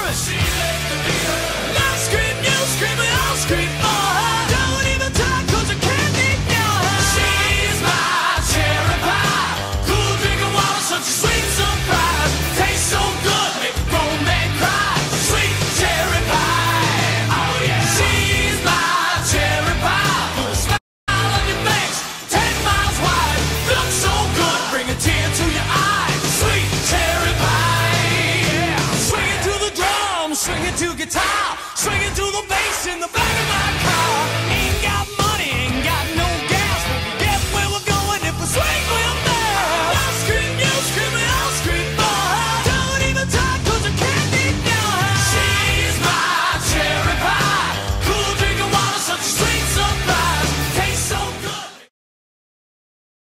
Paris. swinging to guitar, swinging to the bass in the bass.